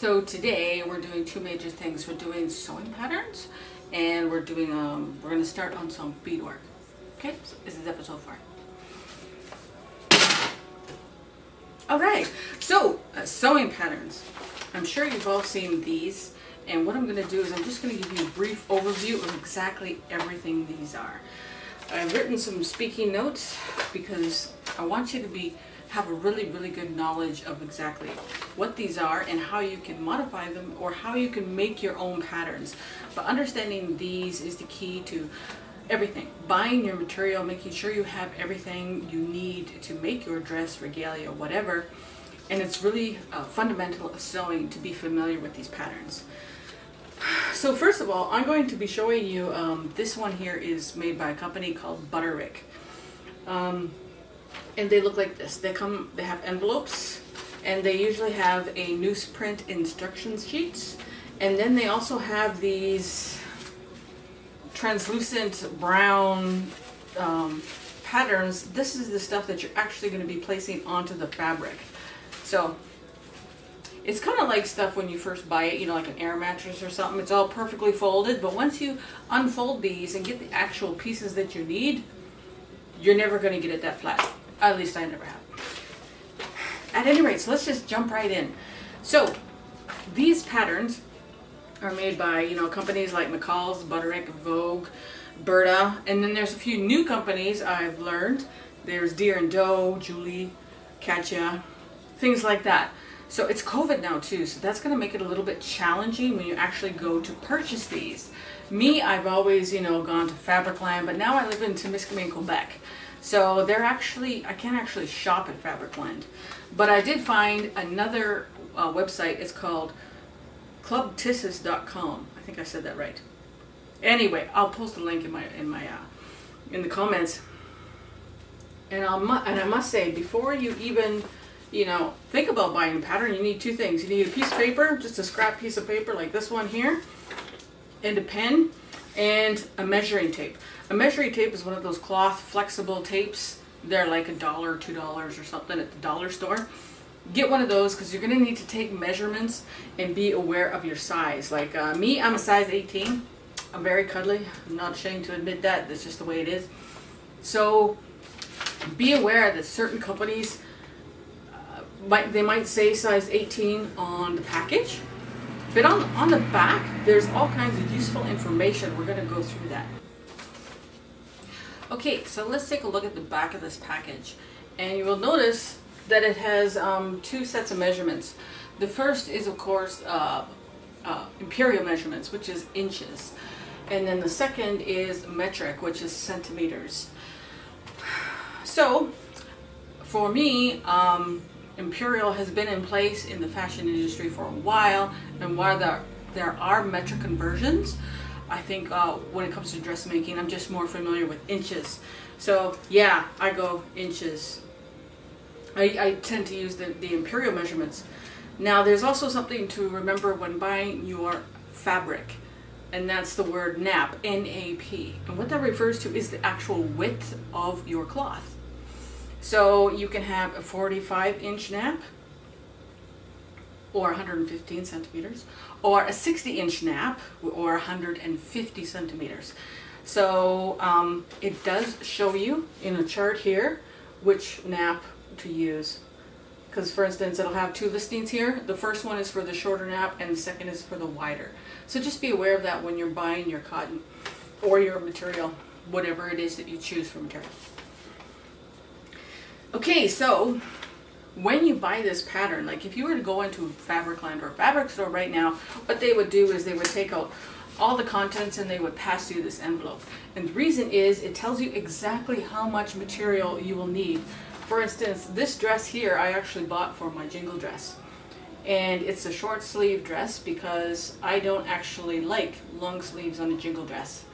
So today we're doing two major things. We're doing sewing patterns and we're doing, um, we're going to start on some beadwork. Okay, so this is episode four. Alright, so uh, sewing patterns. I'm sure you've all seen these and what I'm going to do is I'm just going to give you a brief overview of exactly everything these are. I've written some speaking notes because I want you to be have a really, really good knowledge of exactly what these are and how you can modify them or how you can make your own patterns. But understanding these is the key to everything. Buying your material, making sure you have everything you need to make your dress, regalia, whatever. And it's really uh, fundamental of sewing to be familiar with these patterns. So first of all, I'm going to be showing you, um, this one here is made by a company called Butterick. Um, and they look like this. They come, they have envelopes, and they usually have a newsprint instructions sheets. And then they also have these translucent brown um, patterns. This is the stuff that you're actually going to be placing onto the fabric. So it's kind of like stuff when you first buy it, you know, like an air mattress or something. It's all perfectly folded, but once you unfold these and get the actual pieces that you need, you're never going to get it that flat. At least I never have. At any rate, so let's just jump right in. So, these patterns are made by, you know, companies like McCall's, Butterick, Vogue, Burda, and then there's a few new companies I've learned. There's Deer and Doe, Julie, Katya, things like that. So it's COVID now too, so that's going to make it a little bit challenging when you actually go to purchase these. Me, I've always, you know, gone to Fabricland, but now I live in Temiscaming, Quebec. So they're actually, I can't actually shop at Fabricland. But I did find another uh, website, it's called clubtissus.com. I think I said that right. Anyway, I'll post a link in my, in my, uh, in the comments. And, I'll, and I must say, before you even you know, think about buying a pattern, you need two things. You need a piece of paper, just a scrap piece of paper like this one here, and a pen, and a measuring tape. A measuring tape is one of those cloth flexible tapes. They're like a dollar, two dollars or something at the dollar store. Get one of those because you're going to need to take measurements and be aware of your size. Like uh, me, I'm a size 18. I'm very cuddly. I'm not ashamed to admit that. That's just the way it is. So be aware that certain companies might, they might say size 18 on the package, but on, on the back, there's all kinds of useful information. We're going to go through that. Okay, so let's take a look at the back of this package. And you will notice that it has um, two sets of measurements. The first is, of course, uh, uh, imperial measurements, which is inches. And then the second is metric, which is centimeters. So, for me, um, Imperial has been in place in the fashion industry for a while, and while there, there are metric conversions, I think uh, when it comes to dressmaking, I'm just more familiar with inches. So yeah, I go inches. I, I tend to use the, the imperial measurements. Now there's also something to remember when buying your fabric, and that's the word NAP, N-A-P. And what that refers to is the actual width of your cloth. So you can have a 45 inch nap or 115 centimeters or a 60 inch nap or 150 centimeters. So um, it does show you in a chart here which nap to use. Because for instance, it'll have two listings here. The first one is for the shorter nap and the second is for the wider. So just be aware of that when you're buying your cotton or your material, whatever it is that you choose for material. Okay, so when you buy this pattern, like if you were to go into Fabricland or fabric store right now, what they would do is they would take out all the contents and they would pass you this envelope. And the reason is it tells you exactly how much material you will need. For instance, this dress here I actually bought for my jingle dress. And it's a short sleeve dress because I don't actually like long sleeves on a jingle dress.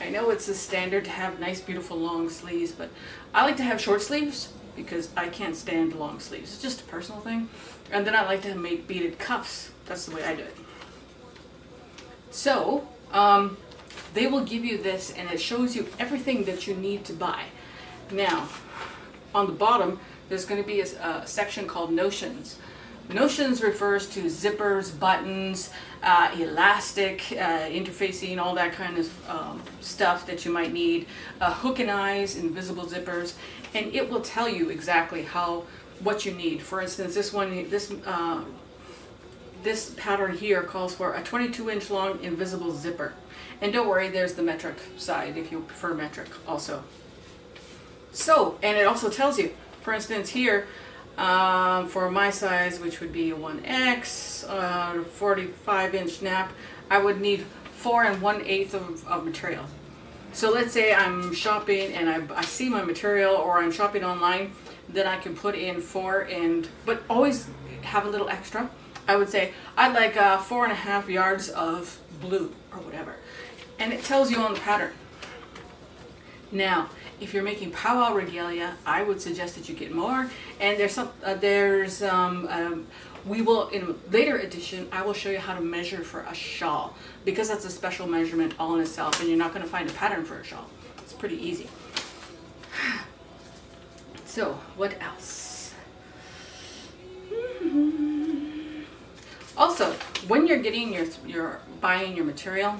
I know it's a standard to have nice beautiful long sleeves, but I like to have short sleeves because I can't stand long sleeves. It's just a personal thing. And then I like to make beaded cuffs. That's the way I do it. So, um, they will give you this and it shows you everything that you need to buy. Now, on the bottom, there's going to be a, a section called notions. Notions refers to zippers, buttons, uh, elastic, uh, interfacing, all that kind of um, stuff that you might need. Uh, hook and eyes, invisible zippers, and it will tell you exactly how what you need. For instance, this one, this uh, this pattern here calls for a 22 inch long invisible zipper. And don't worry, there's the metric side if you prefer metric also. So, and it also tells you, for instance here, um, for my size, which would be a 1X, uh, 45 inch nap, I would need four and one eighth of, of material. So let's say I'm shopping and I, I see my material or I'm shopping online, then I can put in four and, but always have a little extra. I would say I'd like uh, four and a half yards of blue or whatever. And it tells you on the pattern. Now, if you're making powwow regalia, I would suggest that you get more. And there's some, uh, there's, um, um, we will, in a later edition, I will show you how to measure for a shawl because that's a special measurement all in itself and you're not going to find a pattern for a shawl. It's pretty easy. So, what else? Also, when you're getting your, your buying your material,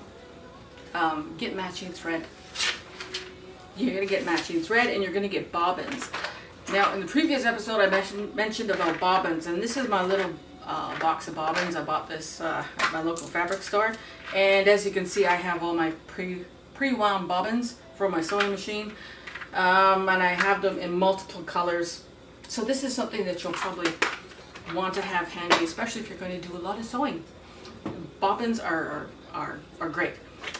um, get matching thread you're going to get matching thread and you're going to get bobbins. Now, in the previous episode, I mentioned, mentioned about bobbins, and this is my little uh, box of bobbins. I bought this uh, at my local fabric store. And as you can see, I have all my pre, pre-wound bobbins for my sewing machine. Um, and I have them in multiple colors. So this is something that you'll probably want to have handy, especially if you're going to do a lot of sewing. Bobbins are, are, are, are great.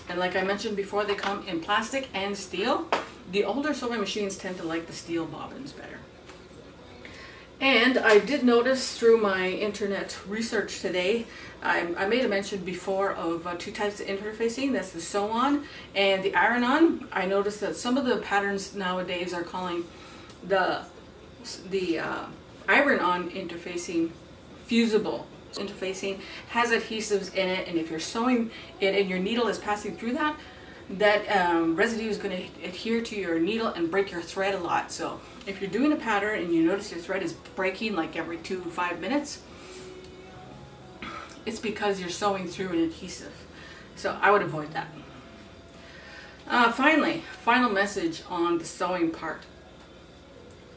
And like I mentioned before, they come in plastic and steel. The older sewing machines tend to like the steel bobbins better. And I did notice through my internet research today, I, I made a mention before of uh, two types of interfacing. That's the sew-on and the iron-on. I noticed that some of the patterns nowadays are calling the, the uh, iron-on interfacing fusible interfacing has adhesives in it and if you're sewing it and your needle is passing through that that um, residue is going to adhere to your needle and break your thread a lot. So if you're doing a pattern and you notice your thread is breaking like every two to five minutes it's because you're sewing through an adhesive. So I would avoid that. Uh, finally final message on the sewing part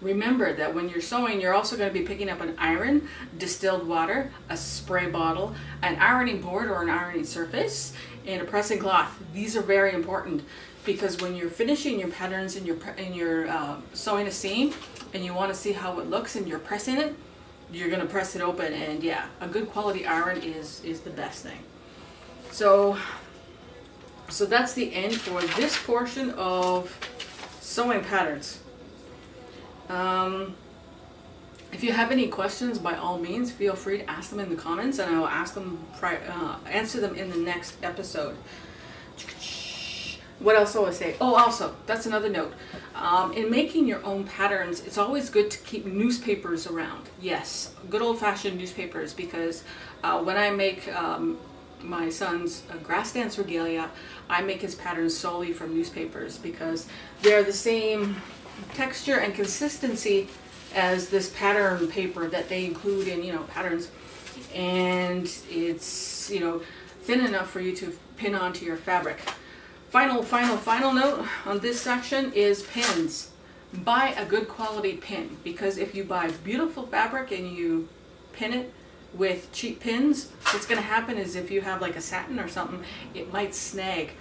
Remember that when you're sewing, you're also going to be picking up an iron, distilled water, a spray bottle, an ironing board or an ironing surface, and a pressing cloth. These are very important because when you're finishing your patterns and you're, and you're uh, sewing a seam and you want to see how it looks and you're pressing it, you're going to press it open and yeah, a good quality iron is, is the best thing. So, so that's the end for this portion of sewing patterns. Um, if you have any questions, by all means, feel free to ask them in the comments and I will ask them, uh, answer them in the next episode. What else will I say? Oh, also, that's another note. Um, in making your own patterns, it's always good to keep newspapers around. Yes, good old-fashioned newspapers because uh, when I make um, my son's uh, grass dance regalia, I make his patterns solely from newspapers because they're the same texture and consistency as this pattern paper that they include in, you know, patterns. And it's, you know, thin enough for you to pin onto your fabric. Final, final, final note on this section is pins. Buy a good quality pin because if you buy beautiful fabric and you pin it with cheap pins, what's going to happen is if you have like a satin or something, it might snag.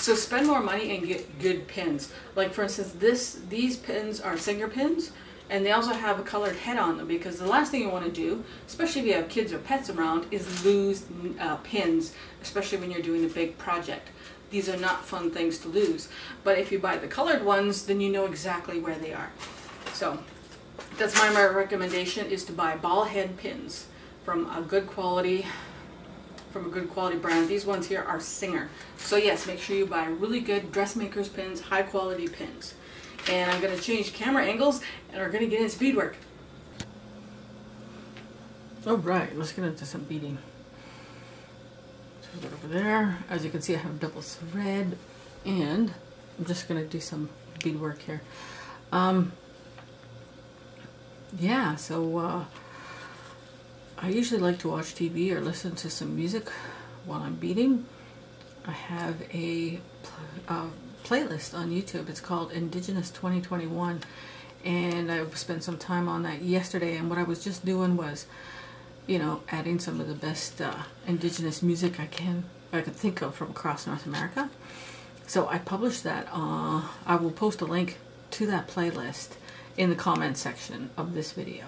So spend more money and get good pins. Like for instance, this these pins are Singer pins, and they also have a colored head on them because the last thing you want to do, especially if you have kids or pets around, is lose uh, pins, especially when you're doing a big project. These are not fun things to lose. But if you buy the colored ones, then you know exactly where they are. So that's my, my recommendation is to buy ball head pins from a good quality from a good quality brand. These ones here are Singer. So yes, make sure you buy really good dressmakers pins, high quality pins. And I'm going to change camera angles and we're going to get into beadwork. Alright, let's get into some beading. So over there. As you can see, I have double thread and I'm just going to do some beadwork here. Um, yeah, so uh, I usually like to watch TV or listen to some music while I'm beading. I have a uh, playlist on YouTube. It's called Indigenous 2021 and I spent some time on that yesterday and what I was just doing was you know adding some of the best uh, indigenous music I can I could think of from across North America so I published that uh, I will post a link to that playlist in the comment section of this video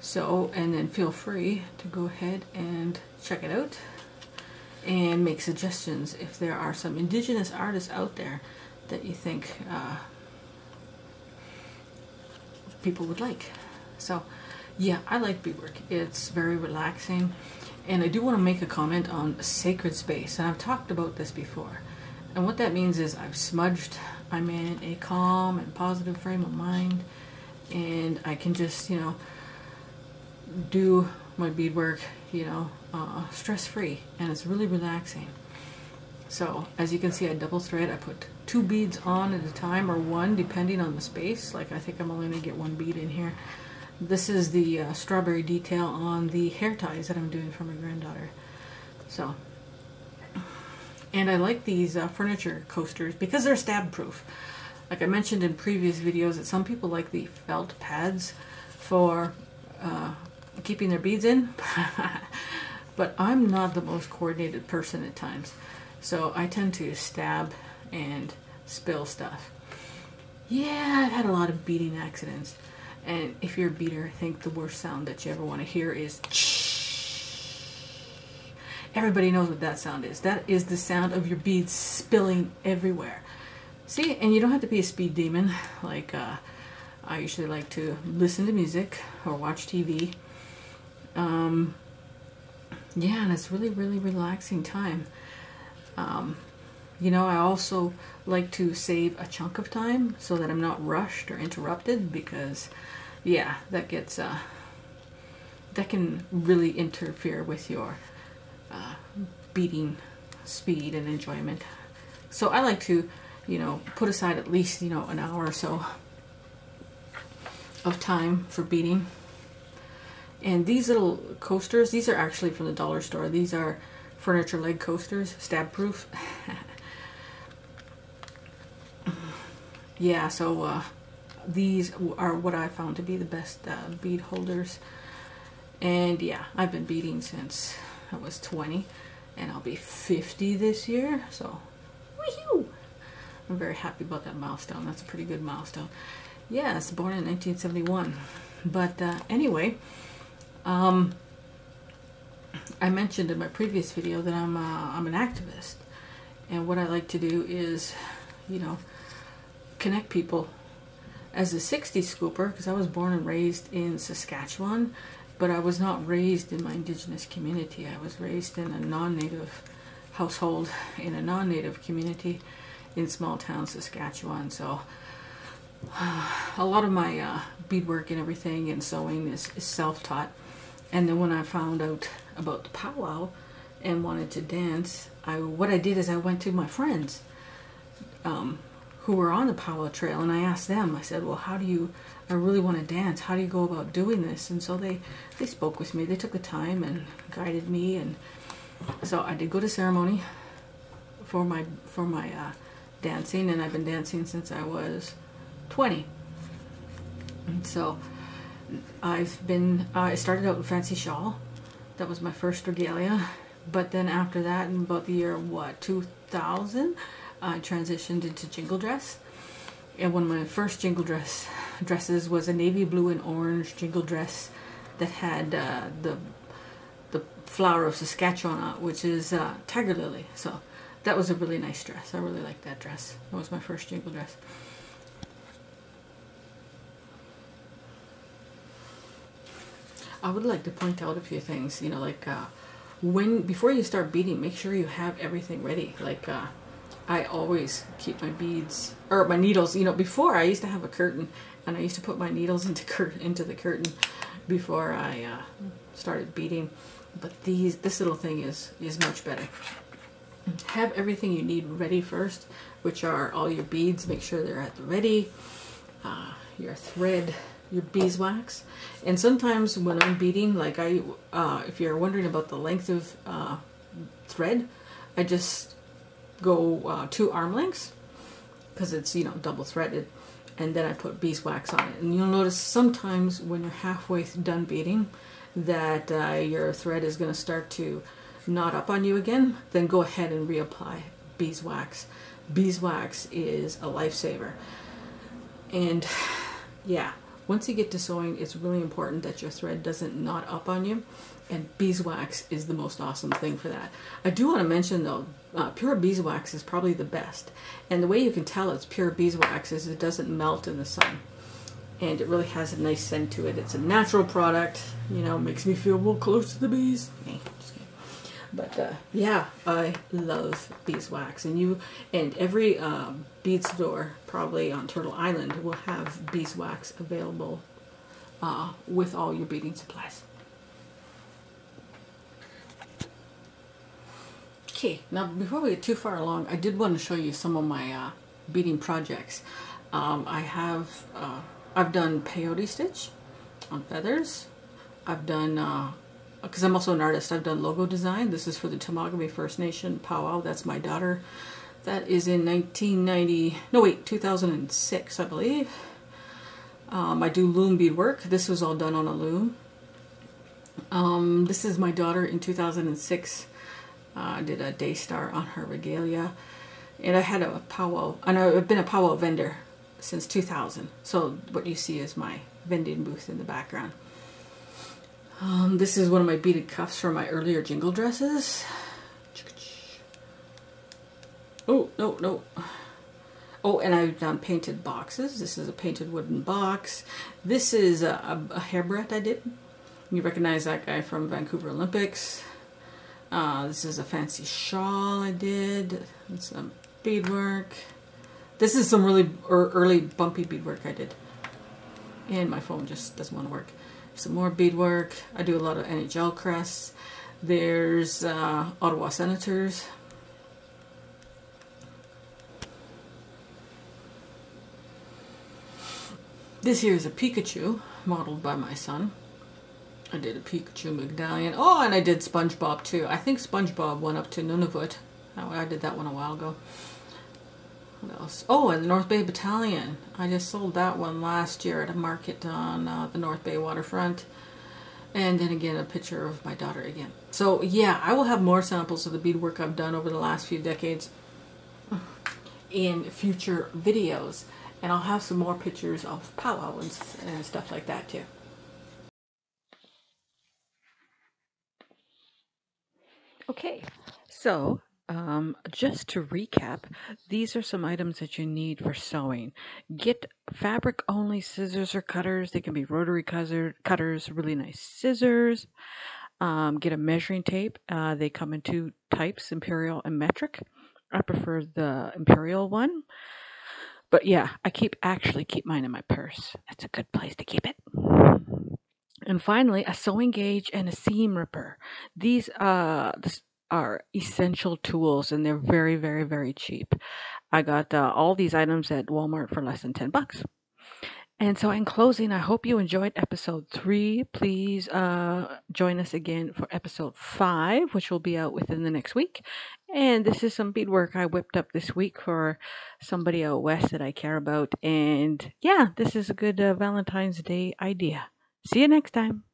so and then feel free to go ahead and check it out and make suggestions if there are some indigenous artists out there that you think uh, people would like. So yeah, I like beadwork. It's very relaxing. And I do want to make a comment on sacred space. And I've talked about this before. And what that means is I've smudged. I'm in a calm and positive frame of mind. And I can just, you know, do my beadwork, you know, uh, stress-free. And it's really relaxing. So as you can see, I double thread. I put two beads on at a time or one depending on the space. Like I think I'm only to get one bead in here. This is the uh, strawberry detail on the hair ties that I'm doing for my granddaughter. So, and I like these uh, furniture coasters because they're stab proof. Like I mentioned in previous videos that some people like the felt pads for uh, keeping their beads in. but I'm not the most coordinated person at times. So I tend to stab and spill stuff. Yeah, I've had a lot of beading accidents. And if you're a beader, I think the worst sound that you ever want to hear is Everybody knows what that sound is. That is the sound of your beads spilling everywhere. See, and you don't have to be a speed demon. Like, uh, I usually like to listen to music or watch TV. Um, yeah, and it's really, really relaxing time. Um, you know, I also like to save a chunk of time so that I'm not rushed or interrupted because, yeah, that gets, uh, that can really interfere with your uh, beading speed and enjoyment. So I like to, you know, put aside at least, you know, an hour or so of time for beading. And these little coasters, these are actually from the dollar store. These are furniture leg coasters, stab proof. yeah, so uh, these are what I found to be the best uh, bead holders. And yeah, I've been beading since I was 20 and I'll be 50 this year. So, woohoo! I'm very happy about that milestone. That's a pretty good milestone. Yes, born in 1971. But uh, anyway, um, I mentioned in my previous video that I'm, uh, I'm an activist. And what I like to do is, you know, connect people. As a 60s scooper, because I was born and raised in Saskatchewan, but I was not raised in my indigenous community. I was raised in a non-native household in a non-native community in small town Saskatchewan. So a lot of my uh, beadwork and everything and sewing is, is self-taught. And then when I found out about the powwow and wanted to dance, I what I did is I went to my friends um, who were on the powwow trail and I asked them, I said, well, how do you, I really want to dance. How do you go about doing this? And so they, they spoke with me. They took the time and guided me. And so I did go to ceremony for my, for my uh, dancing and I've been dancing since I was 20. And so I've been, uh, I started out with Fancy Shawl. That was my first regalia. But then after that, in about the year, what, 2000, I transitioned into jingle dress. And one of my first jingle dress dresses was a navy blue and orange jingle dress that had uh, the the flower of Saskatchewan on which is uh, tiger lily. So that was a really nice dress. I really liked that dress. That was my first jingle dress. I would like to point out a few things, you know, like uh, when before you start beading, make sure you have everything ready. Like uh, I always keep my beads or my needles. You know, before I used to have a curtain, and I used to put my needles into cur into the curtain before I uh, started beading. But these this little thing is is much better. Have everything you need ready first, which are all your beads. Make sure they're at the ready. Uh, your thread, your beeswax. And sometimes when I'm beading, like I, uh, if you're wondering about the length of uh, thread, I just go uh, two arm lengths because it's, you know, double threaded. And then I put beeswax on it. And you'll notice sometimes when you're halfway done beading that uh, your thread is going to start to knot up on you again. Then go ahead and reapply beeswax. Beeswax is a lifesaver. And yeah, once you get to sewing, it's really important that your thread doesn't knot up on you. And beeswax is the most awesome thing for that. I do want to mention though, uh, pure beeswax is probably the best. And the way you can tell it's pure beeswax is it doesn't melt in the sun. And it really has a nice scent to it. It's a natural product, you know, makes me feel more close to the bees. But uh, yeah, I love beeswax, and you and every um, bead store probably on Turtle Island will have beeswax available uh, with all your beading supplies. Okay, now before we get too far along, I did want to show you some of my uh, beading projects. Um, I have, uh, I've done peyote stitch on feathers. I've done uh, because I'm also an artist, I've done logo design. This is for the Temagami First Nation powwow. That's my daughter. That is in 1990, no wait, 2006, I believe. Um, I do loom bead work. This was all done on a loom. Um, this is my daughter in 2006. Uh, I did a day star on her regalia. And I had a powwow, and I've been a powwow vendor since 2000. So what you see is my vending booth in the background. Um, this is one of my beaded cuffs from my earlier jingle dresses. Oh, no, no. Oh, and I've done painted boxes. This is a painted wooden box. This is a, a, a hairbreadth I did. You recognize that guy from Vancouver Olympics. Uh, this is a fancy shawl I did. And some beadwork. This is some really early bumpy beadwork I did. And my phone just doesn't want to work some more beadwork. I do a lot of NHL crests. There's uh, Ottawa Senators. This here is a Pikachu modeled by my son. I did a Pikachu medallion. Oh, and I did SpongeBob too. I think SpongeBob went up to Nunavut. I did that one a while ago. What else? Oh, and the North Bay Battalion. I just sold that one last year at a market on uh, the North Bay waterfront. And then again, a picture of my daughter again. So yeah, I will have more samples of the beadwork I've done over the last few decades in future videos. And I'll have some more pictures of powwow and, and stuff like that too. Okay, so um, just to recap, these are some items that you need for sewing. Get fabric only scissors or cutters. They can be rotary cutters, really nice scissors. Um, get a measuring tape. Uh, they come in two types, imperial and metric. I prefer the imperial one. But yeah, I keep actually keep mine in my purse. That's a good place to keep it. And finally, a sewing gauge and a seam ripper. These uh, this, are essential tools and they're very, very, very cheap. I got uh, all these items at Walmart for less than 10 bucks. And so, in closing, I hope you enjoyed episode three. Please uh, join us again for episode five, which will be out within the next week. And this is some beadwork I whipped up this week for somebody out west that I care about. And yeah, this is a good uh, Valentine's Day idea. See you next time.